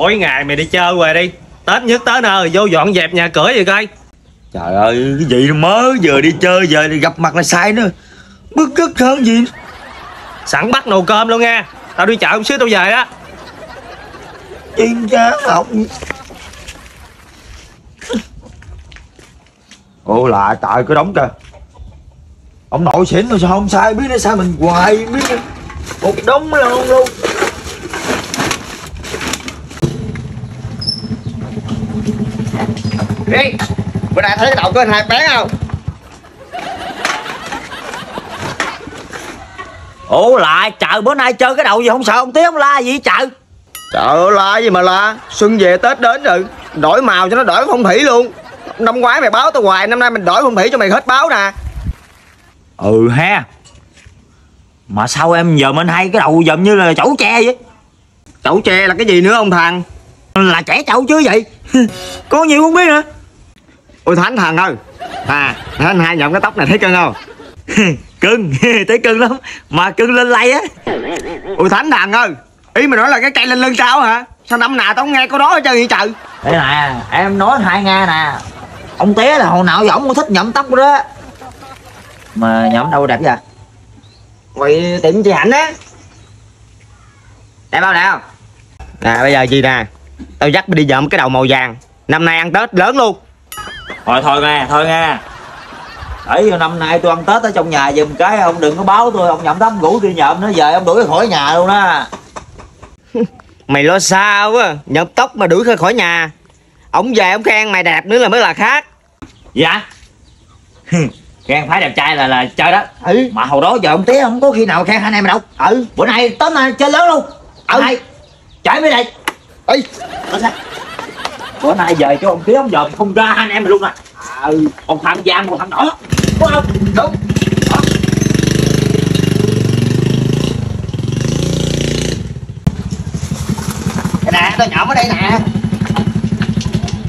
Tối ngày mày đi chơi về đi. Tết nhất tới nơi vô dọn dẹp nhà cửa gì coi. Trời ơi cái gì mới vừa đi chơi giờ thì gặp mặt là sai nữa. Bức rứt hơn gì. Sẵn bắt nồi cơm luôn nha. Tao đi chợ một xíu tao về đó. Chuyên chán học. Ồ là trời cái đống kìa. Ông nội xỉn rồi sao không sai biết nó sai mình hoài biết Một đống luôn luôn Đi. Bữa nay thấy cái đầu của anh hai bé không? Ủa lại trời bữa nay chơi cái đầu gì không sợ ông tía ông la gì trời Trời ơi la gì mà la. Xuân về Tết đến rồi. Đổi màu cho nó đổi phong thủy luôn. Năm ngoái mày báo tao hoài Năm nay mình đổi phong thủy cho mày hết báo nè. Ừ ha. Mà sao em giờ mình hay cái đầu dầm như là chẩu tre vậy? Chậu tre là cái gì nữa ông thằng? Là trẻ chậu chứ vậy? Có nhiều không biết nữa Ôi thánh thằng ơi. À anh hai nhận cái tóc này thấy cưng không? Cưng Thấy cưng lắm. Mà cưng lên lay á. Ôi thánh thằng ơi. Ý mày nói là cái cây lên lưng sao hả? Sao năm nào tao không nghe câu đó hết trơn vậy trời? Đây nè em nói hai nghe nè. Ông té là hồi nào giờ ông thích nhậm tóc đó. Mà nhậm đâu đẹp vậy? Quay tiệm chị Hạnh á. Đẹp không đẹp không Nè bây giờ gì nè? Tao dắt mày đi dợm cái đầu màu vàng. Năm nay ăn Tết lớn luôn Thôi thôi nghe thôi nghe. Để vô năm nay tôi ăn Tết ở trong nhà giùm cái Ông đừng có báo tôi ông nhậm tóc ngủ tôi nhậm nữa Giờ ông đuổi khỏi nhà luôn đó Mày lo sao á? Nhập tóc mà đuổi khỏi khỏi nhà. Ông về ông khen mày đẹp nữa là mới là khác. Dạ Khen phải đẹp trai là là chơi đó Ừ. Mà hồi đó giờ ông té không có khi nào khen hai anh em mày đâu. Ừ. Bữa nay Tết này chơi lớn luôn. Ừ. Này Chạy mới đây Ê Bữa nay về cho ông tía ông dòm không ra hai anh em mày luôn à, Ừ Ông thằng vàng một thằng đỏ Đúng không Đúng Đó. Nè tao nhộm ở đây nè.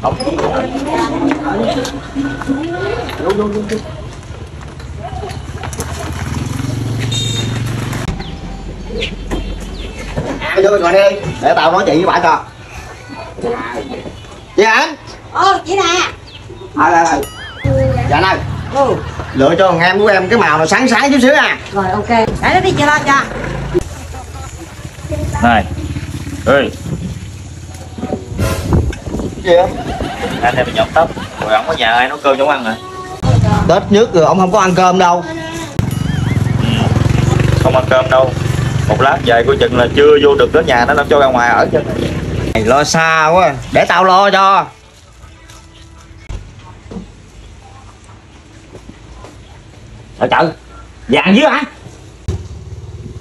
Vô vô bên ngoài đi Để tao nói chuyện với bà coi. Dạ. Anh Ờ, vậy nè. À, à, à. Dạ. Anh ơi Ừ, Lựa cho thằng em của em cái màu nó sáng sáng chút xíu à. Rồi ok. Để nó đi cho lo cho. Này. Ê. Gì á Anh em mình nhộm tóc. Rồi ông có nhà ai nấu cơm cho ăn rồi Tết nhất rồi ông không có ăn cơm đâu. Không ăn cơm đâu. Một lát về coi chừng là chưa vô được tới nhà nó làm cho ra ngoài ở chứ Mày lo xa quá. Để tao lo cho. Ở chợ Vàng dữ hả?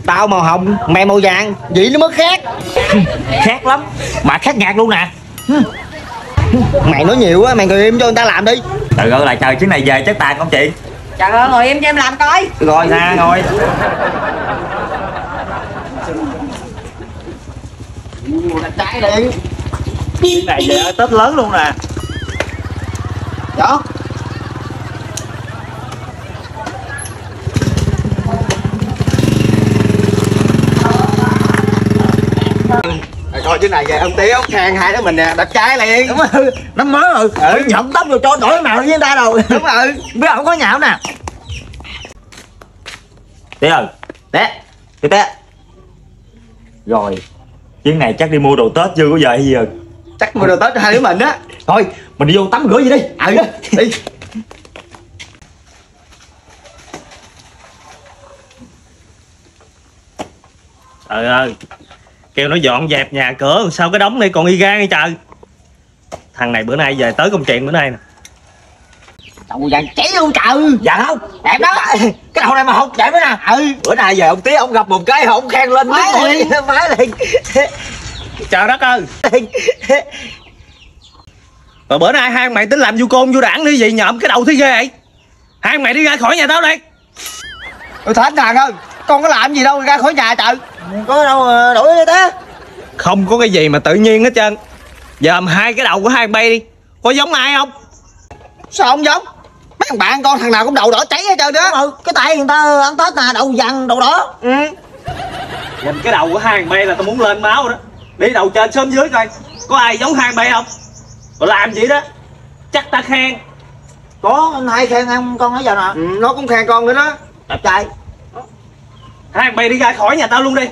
Tao màu hồng Mày màu vàng. Vậy nó mới khác. Khác lắm. Mà khác ngạt luôn nè. Mày nói nhiều quá Mày ngồi im cho người ta làm đi. Trời ơi là trời chuyến này về chắc tàn không chị? Trời ơi, ngồi im cho em làm coi. Rồi ra ngồi Trái đi Chuyến này về Tết lớn luôn nè. Đó. Rồi thôi chứ này về ông tí ông khen hai đứa mình nè đặt trái liền. Đúng rồi Năm mới rồi. Ừ. Nhậm tóc rồi cho đổi màu với người ta đâu. Đúng rồi. Biết không có không nè. Tí ơi. Té. Tí té. Rồi Chuyến này chắc đi mua đồ Tết chưa có về hay giờ chắc mua đồ tết cho hai đứa mình á. Thôi mình đi vô tắm rửa gì đi. Ừ đi. Trời ơi Kêu nó dọn dẹp nhà cửa Sao cái đống này còn y gan vậy trời? Thằng này bữa nay về tới công chuyện bữa nay nè Đầu vàng cháy luôn trời. Dạ không. Đẹp đó Cái đầu này mà không đẹp nữa nè. Ừ. Bữa nay về ông tí ông gặp một cái ông khen lên Má liền. Má liền. Trời đất ơi. Rồi bữa nay hai mày tính làm du côn du đảng đi gì nhộm cái đầu thế ghê vậy? Hai mày đi ra khỏi nhà tao đây Ôi thánh thằng ơi Con có làm gì đâu ra khỏi nhà trời. Có đâu mà như thế Không có cái gì mà tự nhiên hết trơn. Dòm hai cái đầu của hai bay đi Có giống ai không? Sao không giống Mấy thằng bạn con thằng nào cũng đầu đỏ cháy hết trơn đó Ừ cái tay người ta ăn Tết nè đầu vàng đầu đỏ. Ừ. Nhìn cái đầu của hai thằng bay là tao muốn lên máu đó. Đi đầu trên sớm dưới coi. Có ai giống hai bay không? Rồi làm vậy đó? Chắc ta khen. Có anh hai khen em con nói giờ nè. Ừ, nó cũng khen con nữa đó. Đẹp trai. Hai bay đi ra khỏi nhà tao luôn đi.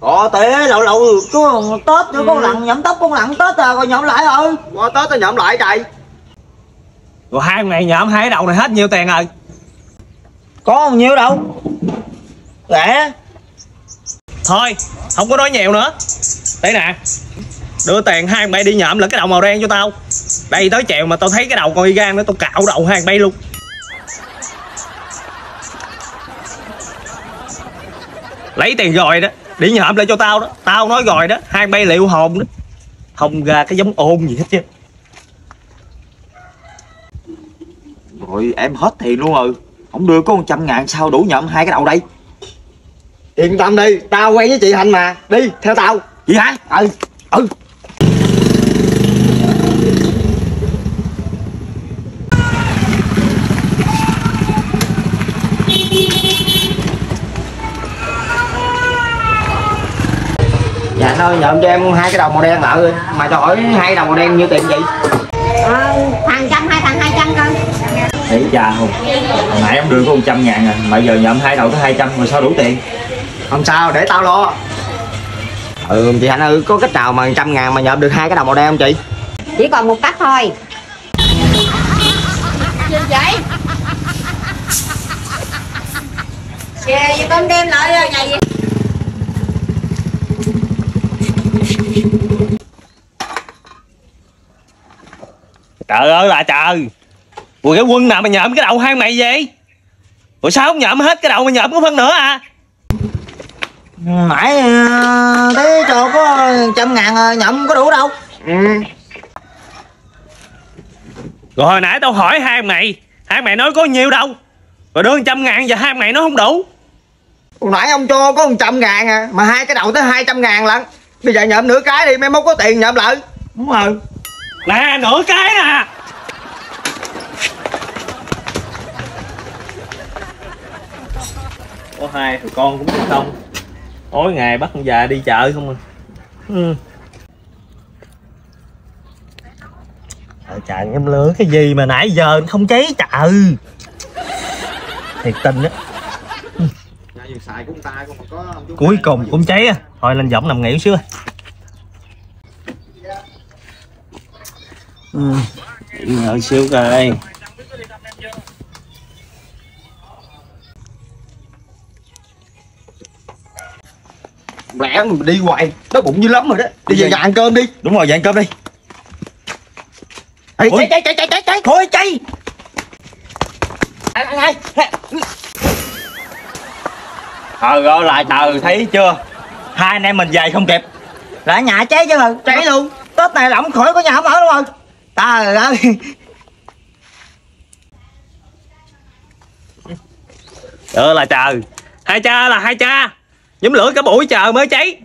Ồ tệ lậu lậu có Tết nữa con lặn nhậm tóc con lặn Tết à còn nhậm lại rồi. Qua tết tao nhậm lại trời rồi hai ngày nhộm hai cái đầu này hết nhiêu tiền rồi? Có bao nhiêu đâu. Rẻ. Thôi không có nói nhiều nữa. Đây nè đưa tiền hai bay đi nhộm là cái đầu màu đen cho tao. Đây tới chèo mà tao thấy cái đầu con y gan nữa tao cạo đầu hai bay luôn. Lấy tiền rồi đó đi nhộm lại cho tao đó. Tao nói rồi đó hai bay liệu hồn đó. Không ra cái giống ôn gì hết chứ Rồi em hết tiền luôn rồi. Không đưa có 100 ngàn sao đủ nhậm hai cái đầu đây? Yên tâm đi tao quen với chị hạnh mà. Đi theo tao. Gì hả? ừ. Ừ. Dạ anh ơi nhộm cho em hai cái đầu màu đen lại mà cho hỏi hai đầu màu đen nhiêu tiền vậy. Ờ, thằng trăm hai thằng hai trăm con Thấy cha không? Hồi nãy em đưa có 100 ngàn à Mà giờ nhậm hai đầu tới 200 rồi sao đủ tiền? Không sao để tao lo. Ừ chị hạnh ơi có cách nào mà trăm ngàn mà nhộm được hai cái đầu màu đen không chị? Chỉ còn một cách thôi. Gì vậy? Về gì con đem lại rồi nhà gì? Trời ơi là trời Ủa cái quân nào mà nhộm cái đầu hai mày vậy? Ủa sao không nhộm hết cái đầu mà nhộm có phân nữa à? Nãy ờ, thấy cho có trăm ngàn ờ, nhậm có đủ đâu. Ừ. Rồi hồi nãy tao hỏi hai mày Hai mày nói có nhiêu đâu? Rồi đưa trăm ngàn giờ hai mày nói không đủ. Hồi nãy ông cho có một trăm ngàn à mà hai cái đầu tới hai trăm ngàn lận. Bây giờ nhộm nửa cái đi mấy mốt có tiền nhộm lại. Đúng rồi. Nè nửa cái nè Có hai thằng con cũng được không Mỗi ngày bắt con già đi chợ không à? Ừ. Trời trời, em lửa cái gì mà nãy giờ không cháy chợ? Thiệt tình á. Cuối cùng cũng cháy à Thôi lên giọng nằm nghỉ xíu. Ừ. Ngồi xíu coi. Lẽ mình đi hoài. Nó bụng dữ lắm rồi đó. Đi về nhà ăn cơm đi. Đúng rồi, về ăn cơm đi. Ê, Ôi. cháy cháy cháy cháy cháy Thôi cháy ăn ăn ai Trời ơi lại trời thấy chưa? Hai anh em mình về không kịp. Ở nhà cháy chứ. Mà cháy luôn. Tết này là ổng khỏi có nhà không ở luôn rồi. Trời ơi. Ơi là trời. Hai cha là hai cha Nhóm lửa cả buổi chờ mới cháy.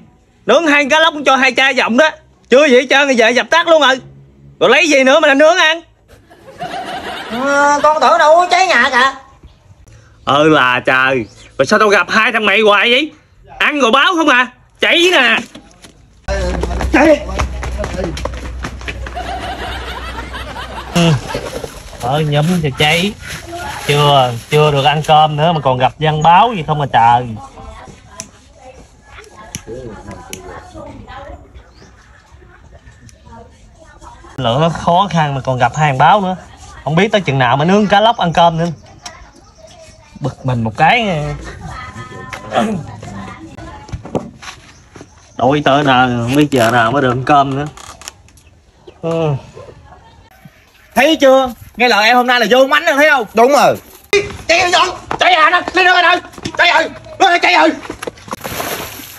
Nướng hai cá lóc cho hai cha giọng đó. Chưa vậy trơn rồi về dập tắt luôn rồi. Rồi lấy gì nữa mà nướng ăn? Ờ, Con tưởng đâu có cháy nhà cả Ơ là trời. Rồi sao tao gặp hai thằng mày hoài vậy? Ăn rồi báo không à? Cháy nè. Ừ. Ờ nhấm thì cháy. Chưa Chưa được ăn cơm nữa mà còn gặp văn báo gì không mà trời Lửa nó khó khăn mà còn gặp hai thằng báo nữa. Không biết tới chừng nào mà nướng cá lóc ăn cơm nữa. Bực mình một cái. Đổi tới nào không biết giờ nào mới được ăn cơm nữa. Ừ. Thấy chưa? Nghe lời em hôm nay là vô mánh rồi thấy không? Đúng rồi. Cháy rồi cháy rồi nó lên rồi ơi cháy rồi Ê, cháy rồi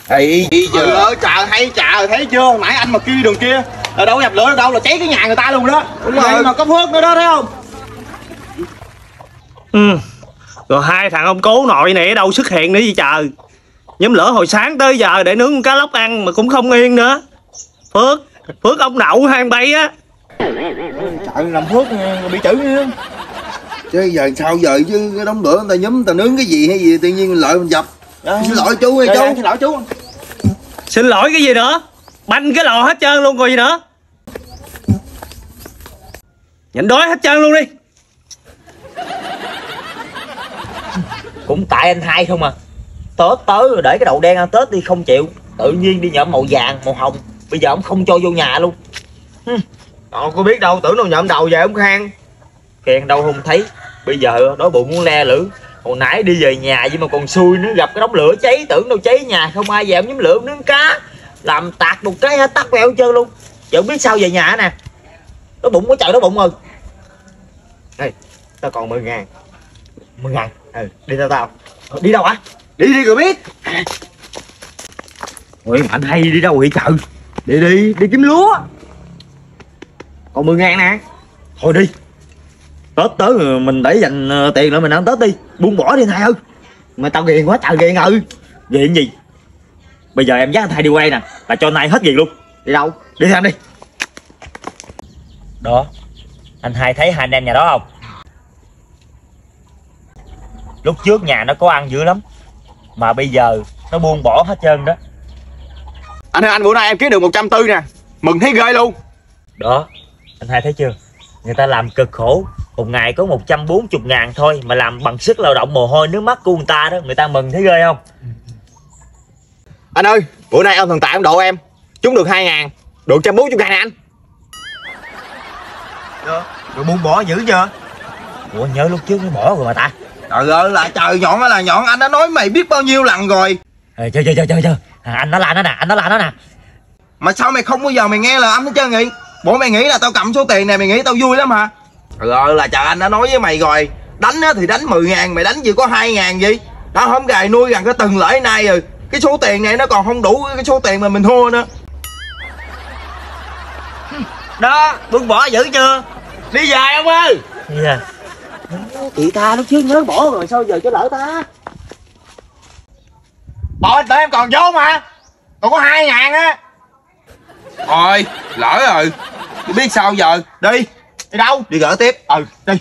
Ê, đi chờ ơi chờ hay chờ thấy chưa? Hồi nãy anh mà kêu đi đường kia ở đâu nhập lửa đâu, đâu là cháy cái nhà người ta luôn đó. Đúng Vậy mà có phước nữa đó thấy không? Ừ. Rồi hai thằng ông cố nội này ở đâu xuất hiện nữa gì trời? Nhóm lửa hồi sáng tới giờ để nướng cá lóc ăn mà cũng không yên nữa. Phước Phước ông đậu hai bay á. Trời làm phước bị chữ nữa chứ giờ sao giờ chứ cái đống lửa người ta nhúm người ta nướng cái gì hay gì tự nhiên lợi mình dập. Xin lỗi chú ơi chú. xin lỗi chú. Xin lỗi cái gì nữa? Banh cái lò hết trơn luôn rồi gì nữa nhịn đói hết trơn luôn đi. Cũng tại anh hai không à. Tới rồi để cái đậu đen ăn tết đi không chịu. Tự nhiên đi nhậm màu vàng màu hồng. Bây giờ ông không cho vô nhà luôn. Đâu có biết đâu, tưởng đâu nhậm đầu về ông Khang khen đâu không thấy. Bây giờ đói bụng muốn le lưỡi hồi nãy đi về nhà nhưng mà còn xui nữa gặp cái đống lửa cháy tưởng đâu cháy nhà không ai về ông nhóm lửa nướng cá. Làm tạt một cái hết tắt quẹo hết trơn luôn. Giờ không biết sao về nhà nè đói bụng quá trời đói bụng rồi. Ê, tao còn 10 ngàn. 10 ngàn? Ừ, đi theo tao. Ờ, đi đâu hả? Đi đi rồi biết. Ôi anh hay đi đâu vậy trời? Đi đi, đi kiếm lúa. Còn 10 ngàn nè. Thôi đi. Tết tới mình để dành ờ, tiền lại mình ăn Tết đi. Buông bỏ đi thầy ơi. Mà tao ghiền quá trời ghiền ừ Ghiền gì? Bây giờ em dắt anh thầy đi quay nè. Là cho hai hết ghiền luôn. Đi đâu? Đi theo đi Đó. Anh hai thấy hai anh em nhà đó không? Lúc trước nhà nó có ăn dữ lắm Mà bây giờ nó buông bỏ hết trơn đó. Anh ơi anh bữa nay em kiếm được 140 nè. Mừng thấy ghê luôn. Đó. Anh hai thấy chưa? Người ta làm cực khổ. Một ngày có 140 ngàn thôi mà làm bằng sức lao động mồ hôi nước mắt của người ta đó. Người ta mừng thấy ghê không? Anh ơi bữa nay ông thần tài ông độ em. Trúng được 2 ngàn. Được 140 ngàn nè anh rồi buông bỏ dữ chưa? Ủa nhớ lúc trước nó bỏ rồi mà ta. Trời ơi là trời nhọn là nhọn. Anh đã nói mày biết bao nhiêu lần rồi. Ê, chơi chơi chơi chơi chơi. À, anh nó la nó nè anh nó la nó nè. Mà sao mày không bao giờ mày nghe lời anh hết trơn vậy? Bộ mày nghĩ là tao cầm số tiền này mày nghĩ tao vui lắm hả? Trời ơi là trời anh đã nói với mày rồi. Đánh á thì đánh 10 ngàn Mày đánh chỉ có 2 ngàn gì Đó hôm gài nuôi gần cái từng lễ nay rồi. Cái số tiền này nó còn không đủ cái số tiền mà mình thua nữa đó buông bỏ dữ chưa? Đi dài ông ơi? Yeah. chị ta lúc trước nhớ bỏ rồi sao giờ cho lỡ ta? Bỏ anh tới em còn vô mà Còn có 2 ngàn á. Thôi lỡ rồi. Tôi biết sao giờ? Đi. Đi đâu? Đi gỡ tiếp. Ừ đi